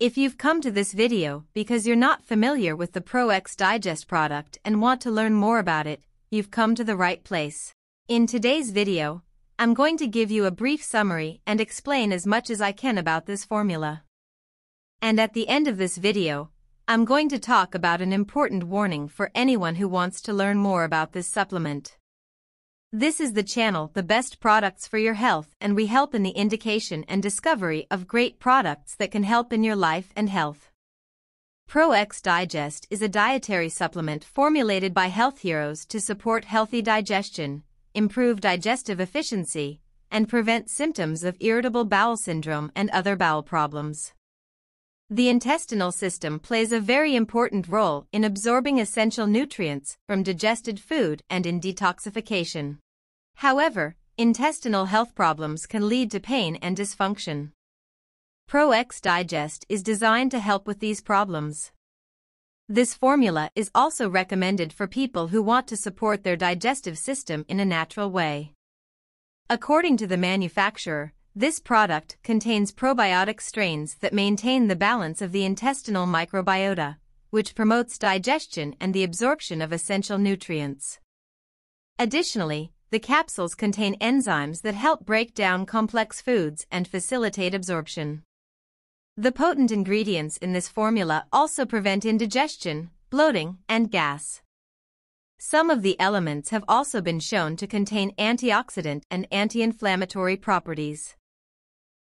If you've come to this video because you're not familiar with the ProX Digest product and want to learn more about it, you've come to the right place. In today's video, I'm going to give you a brief summary and explain as much as I can about this formula. And at the end of this video, I'm going to talk about an important warning for anyone who wants to learn more about this supplement. This is the channel The Best Products for Your Health and we help in the indication and discovery of great products that can help in your life and health. ProX Digest is a dietary supplement formulated by health heroes to support healthy digestion, improve digestive efficiency, and prevent symptoms of irritable bowel syndrome and other bowel problems. The intestinal system plays a very important role in absorbing essential nutrients from digested food and in detoxification. However, intestinal health problems can lead to pain and dysfunction. ProX Digest is designed to help with these problems. This formula is also recommended for people who want to support their digestive system in a natural way. According to the manufacturer, this product contains probiotic strains that maintain the balance of the intestinal microbiota, which promotes digestion and the absorption of essential nutrients. Additionally, the capsules contain enzymes that help break down complex foods and facilitate absorption. The potent ingredients in this formula also prevent indigestion, bloating, and gas. Some of the elements have also been shown to contain antioxidant and anti-inflammatory properties.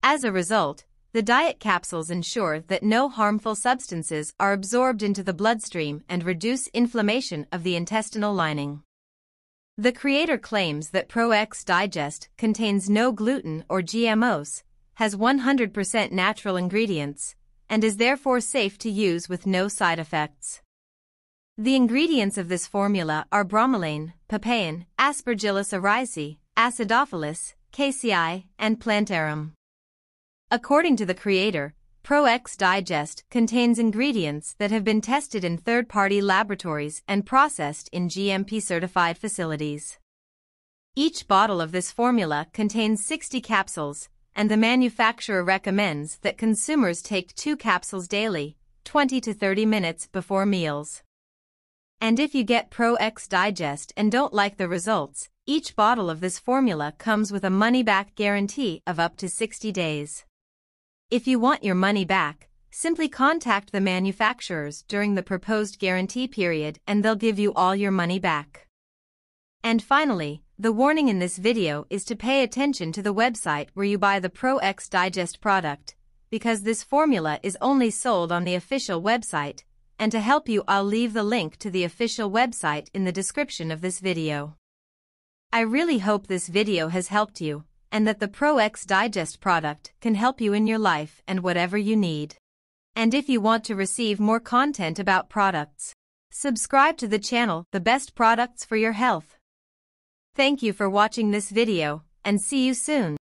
As a result, the diet capsules ensure that no harmful substances are absorbed into the bloodstream and reduce inflammation of the intestinal lining. The creator claims that ProX Digest contains no gluten or GMOs, has 100% natural ingredients, and is therefore safe to use with no side effects. The ingredients of this formula are bromelain, papain, Aspergillus oryzae, acidophilus, casei, and plantarum. According to the creator, ProX Digest contains ingredients that have been tested in third-party laboratories and processed in GMP-certified facilities. Each bottle of this formula contains 60 capsules, and the manufacturer recommends that consumers take two capsules daily, 20 to 30 minutes before meals. And if you get ProX Digest and don't like the results, each bottle of this formula comes with a money-back guarantee of up to 60 days. If you want your money back, simply contact the manufacturers during the proposed guarantee period and they'll give you all your money back. And finally, the warning in this video is to pay attention to the website where you buy the Pro X Digest product, because this formula is only sold on the official website, and to help you I'll leave the link to the official website in the description of this video. I really hope this video has helped you and that the ProX Digest product can help you in your life and whatever you need. And if you want to receive more content about products, subscribe to the channel The Best Products for Your Health. Thank you for watching this video, and see you soon.